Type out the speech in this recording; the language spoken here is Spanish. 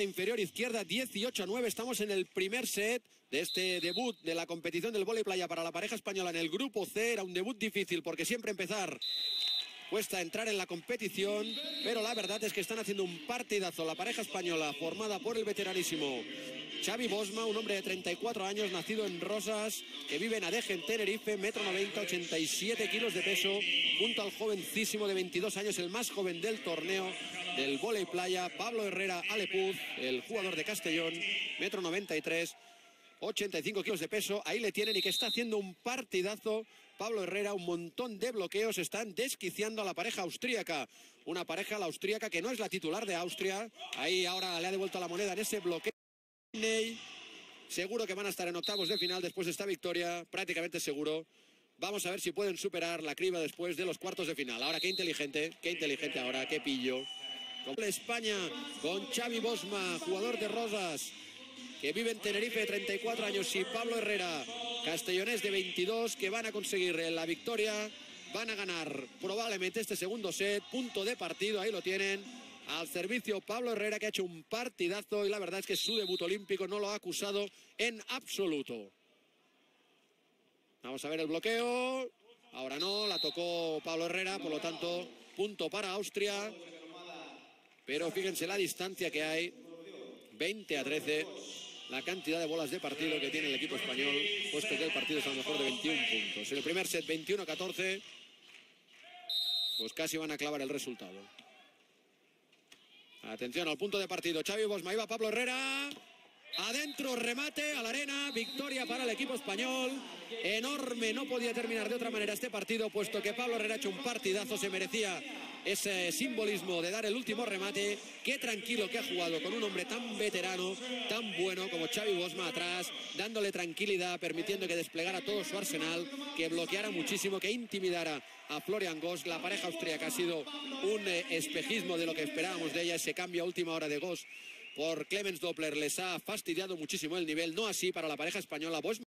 inferior izquierda 18 a 9. Estamos en el primer set de este debut de la competición del vóley playa para la pareja española en el grupo C. Era un debut difícil porque siempre empezar cuesta entrar en la competición, pero la verdad es que están haciendo un partidazo la pareja española formada por el veteranísimo Xavi Bosma, un hombre de 34 años, nacido en Rosas, que vive en Adeje, en Tenerife, metro 90, 87 kilos de peso, junto al jovencísimo de 22 años, el más joven del torneo del volei playa, Pablo Herrera Alepuz, el jugador de Castellón, metro 93. 85 kilos de peso, ahí le tienen y que está haciendo un partidazo. Pablo Herrera, un montón de bloqueos, están desquiciando a la pareja austríaca. Una pareja, la austríaca, que no es la titular de Austria. Ahí ahora le ha devuelto la moneda en ese bloqueo. Seguro que van a estar en octavos de final después de esta victoria, prácticamente seguro. Vamos a ver si pueden superar la criba después de los cuartos de final. Ahora, qué inteligente, qué inteligente ahora, qué pillo. Con España, con Xavi Bosma, jugador de Rosas, que vive en Tenerife de 34 años, y Pablo Herrera, castellonés de 22, que van a conseguir la victoria. Van a ganar probablemente este segundo set, punto de partido, ahí lo tienen al servicio Pablo Herrera que ha hecho un partidazo y la verdad es que su debut olímpico no lo ha acusado en absoluto. Vamos a ver el bloqueo. Ahora no, la tocó Pablo Herrera, por lo tanto, punto para Austria. Pero fíjense la distancia que hay. 20 a 13. La cantidad de bolas de partido que tiene el equipo español, puesto que el partido es a lo mejor de 21 puntos. En el primer set 21 a 14, pues casi van a clavar el resultado. Atención al punto de partido. Xavi Bosma iba Pablo Herrera. Adentro, remate a la arena, victoria para el equipo español. Enorme, no podía terminar de otra manera este partido, puesto que Pablo Herrera ha hecho un partidazo, se merecía ese simbolismo de dar el último remate. Qué tranquilo que ha jugado con un hombre tan veterano, tan bueno como Xavi Bosma atrás, dándole tranquilidad, permitiendo que desplegara todo su arsenal, que bloqueara muchísimo, que intimidara a Florian Goss. La pareja austríaca ha sido un eh, espejismo de lo que esperábamos de ella, ese cambio a última hora de Goss por Clemens Doppler les ha fastidiado muchísimo el nivel, no así para la pareja española.